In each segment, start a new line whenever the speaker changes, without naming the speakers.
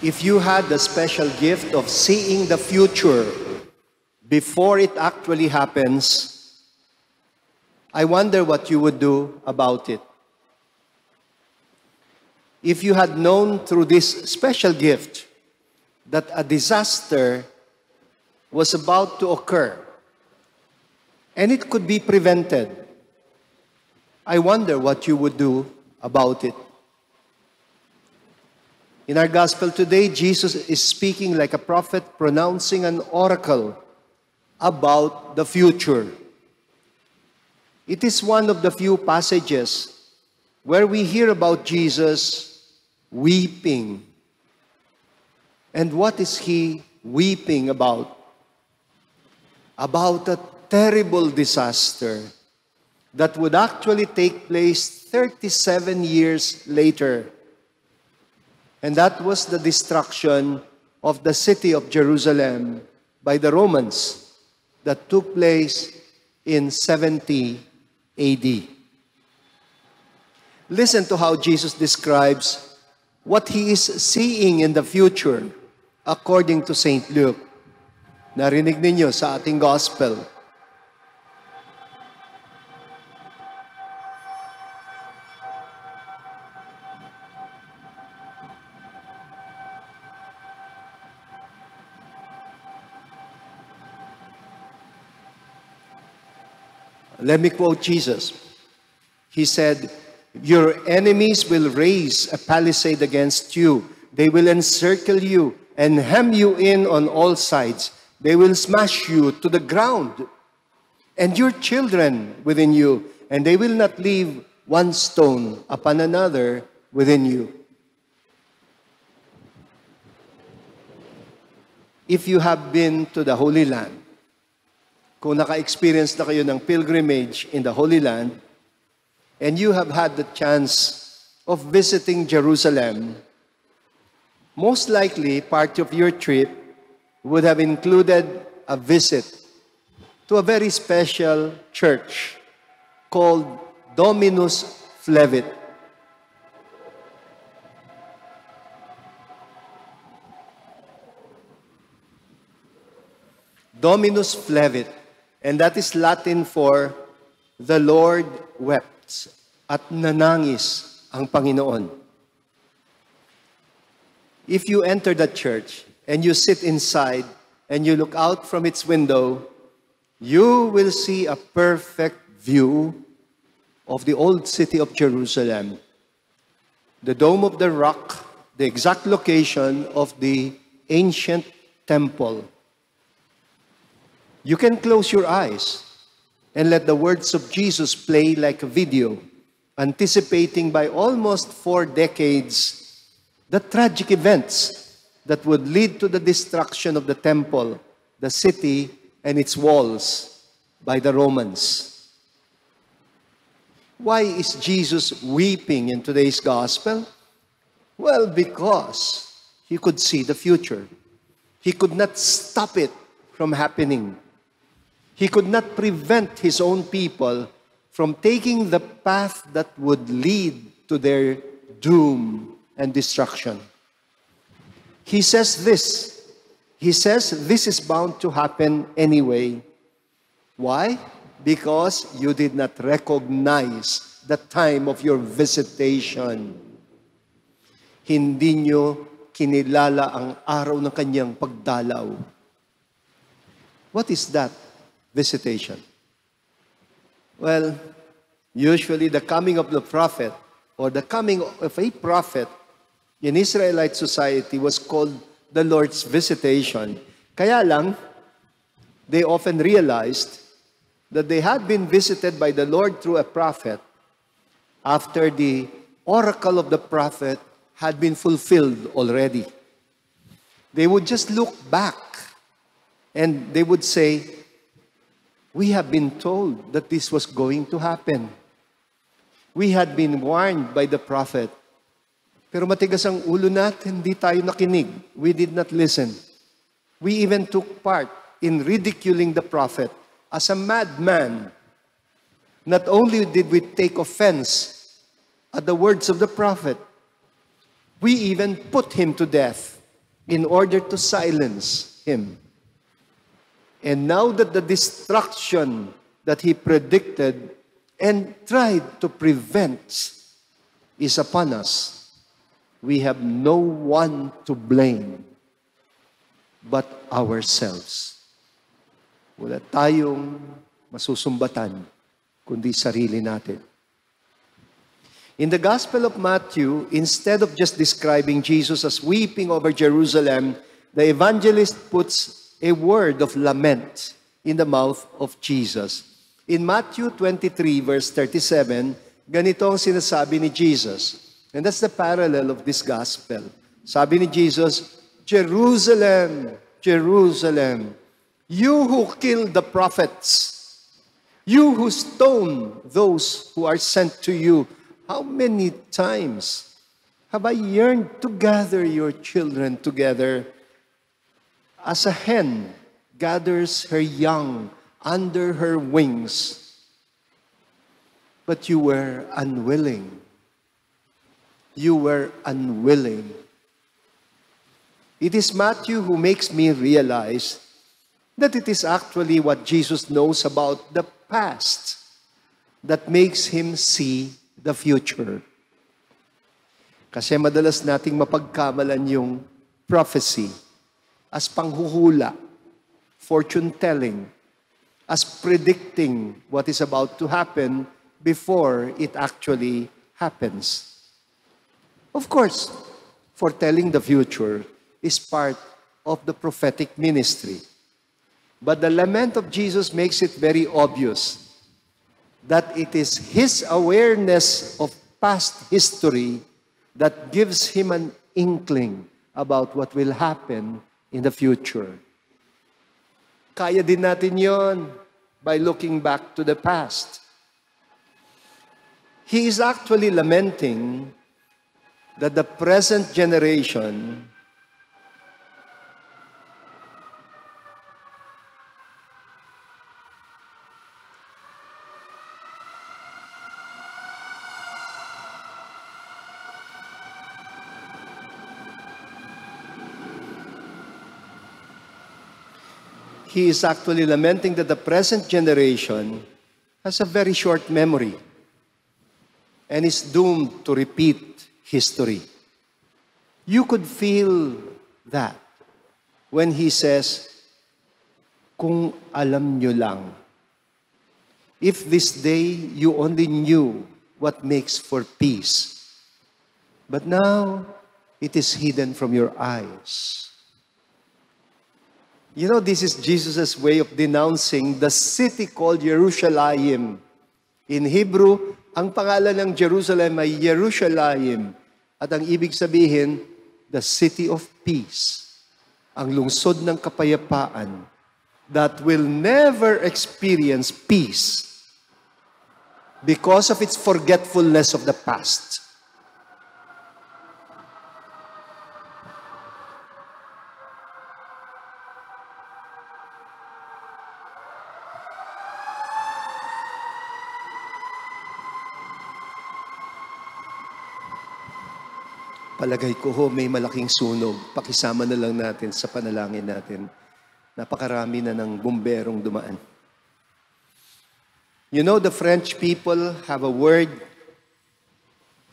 If you had the special gift of seeing the future before it actually happens, I wonder what you would do about it. If you had known through this special gift that a disaster was about to occur and it could be prevented, I wonder what you would do about it. In our gospel today, Jesus is speaking like a prophet, pronouncing an oracle about the future. It is one of the few passages where we hear about Jesus weeping. And what is he weeping about? About a terrible disaster that would actually take place 37 years later. And that was the destruction of the city of Jerusalem by the Romans that took place in 70 AD. Listen to how Jesus describes what he is seeing in the future according to St. Luke. Narinig ninyo sa ating gospel. Let me quote Jesus. He said, Your enemies will raise a palisade against you. They will encircle you and hem you in on all sides. They will smash you to the ground. And your children within you, and they will not leave one stone upon another within you. If you have been to the Holy Land, kung naka-experience na kayo ng pilgrimage in the Holy Land, and you have had the chance of visiting Jerusalem, most likely part of your trip would have included a visit to a very special church called Dominus Flevit. Dominus Flevit And that is Latin for the Lord wept at nanangis ang Panginoon. If you enter the church and you sit inside and you look out from its window, you will see a perfect view of the old city of Jerusalem. The Dome of the Rock, the exact location of the ancient temple You can close your eyes and let the words of Jesus play like a video, anticipating by almost four decades the tragic events that would lead to the destruction of the temple, the city, and its walls by the Romans. Why is Jesus weeping in today's gospel? Well, because he could see the future. He could not stop it from happening. He could not prevent his own people from taking the path that would lead to their doom and destruction. He says this. He says this is bound to happen anyway. Why? Because you did not recognize the time of your visitation. Hindi nyo kinilala ang araw ng kanyang pagdalaw. What is that? Visitation? Well, usually the coming of the prophet or the coming of a prophet in Israelite society was called the Lord's visitation. Kaya lang, they often realized that they had been visited by the Lord through a prophet after the oracle of the prophet had been fulfilled already. They would just look back and they would say, We have been told that this was going to happen. We had been warned by the prophet. Pero matigas ang ulo natin, hindi tayo nakinig. We did not listen. We even took part in ridiculing the prophet as a madman. Not only did we take offense at the words of the prophet, we even put him to death in order to silence him. And now that the destruction that he predicted and tried to prevent is upon us, we have no one to blame but ourselves. Wala tayong masusumbatan kundi sarili natin. In the Gospel of Matthew, instead of just describing Jesus as weeping over Jerusalem, the evangelist puts a word of lament in the mouth of Jesus. In Matthew 23, verse 37, ganito ang sinasabi ni Jesus. And that's the parallel of this gospel. Sabi ni Jesus, Jerusalem, Jerusalem, you who killed the prophets, you who stone those who are sent to you, how many times have I yearned to gather your children together as a hen gathers her young under her wings? But you were unwilling. You were unwilling. It is Matthew who makes me realize that it is actually what Jesus knows about the past that makes him see the future. Kasi madalas nating mapagkamalan yung prophecy as panghuhula, fortune telling, as predicting what is about to happen before it actually happens. Of course, foretelling the future is part of the prophetic ministry. But the lament of Jesus makes it very obvious that it is his awareness of past history that gives him an inkling about what will happen in the future. Kaya din natin yon by looking back to the past. He is actually lamenting that the present generation he is actually lamenting that the present generation has a very short memory and is doomed to repeat history. You could feel that when he says, Kung alam nyo lang, if this day you only knew what makes for peace, but now it is hidden from your eyes. You know, this is Jesus' way of denouncing the city called Jerusalem. In Hebrew, ang pangalan ng Jerusalem ay Jerusalem. At ang ibig sabihin, the city of peace. Ang lungsod ng kapayapaan that will never experience peace because of its forgetfulness of the past. Palagay ko ho, may malaking sunog. Pakisama na lang natin sa panalangin natin. Napakarami na ng bomberong dumaan. You know, the French people have a word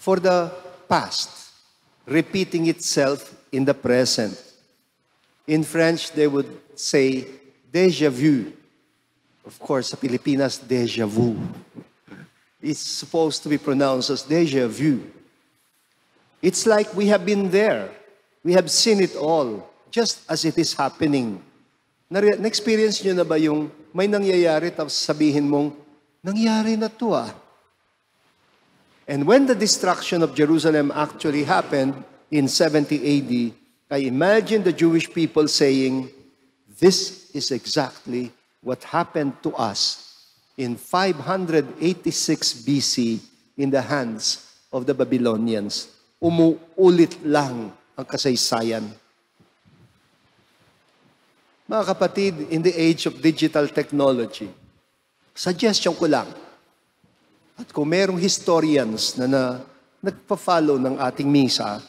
for the past, repeating itself in the present. In French, they would say, déjà vu. Of course, sa Pilipinas, déjà vu. It's supposed to be pronounced as déjà vu. It's like we have been there. We have seen it all, just as it is happening. Na-experience nyo na ba yung may nangyayari tapos sabihin mong, nangyari na to ah. And when the destruction of Jerusalem actually happened in 70 AD, I imagine the Jewish people saying, this is exactly what happened to us in 586 BC in the hands of the Babylonians umuulit lang ang kasaysayan. Mga kapatid, in the age of digital technology, suggestion ko lang, at kung merong historians na, na nagpa-follow ng ating misa,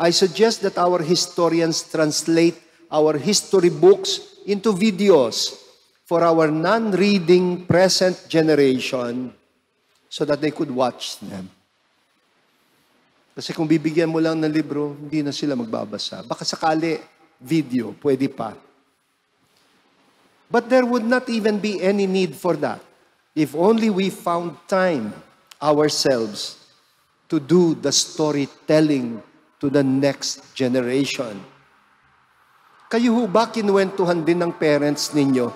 I suggest that our historians translate our history books into videos for our non-reading present generation so that they could watch them. Kasi kung bibigyan mo lang ng libro, hindi na sila magbabasa. Baka sakali, video, pwede pa. But there would not even be any need for that if only we found time ourselves to do the storytelling to the next generation. Kayo ho ba kinuwentuhan din ng parents ninyo?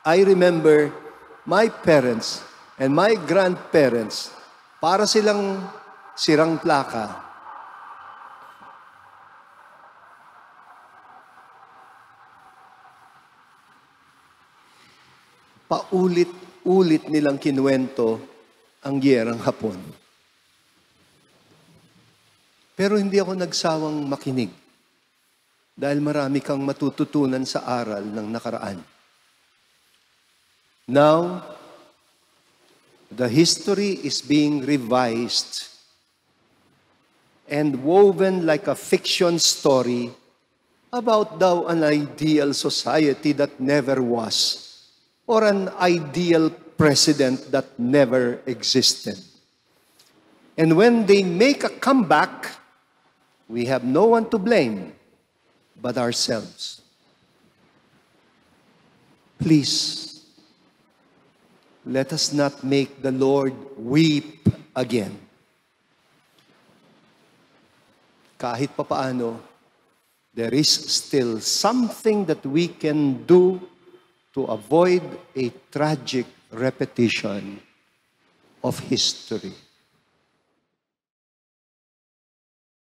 I remember my parents and my grandparents, para silang sirang plaka. Paulit-ulit nilang kinuwento ang giyerang hapon. Pero hindi ako nagsawang makinig dahil marami kang matututunan sa aral ng nakaraan. Now, the history is being revised and woven like a fiction story about thou an ideal society that never was or an ideal president that never existed. And when they make a comeback, we have no one to blame but ourselves. Please, let us not make the Lord weep again. Kahit papaano, there is still something that we can do to avoid a tragic repetition of history.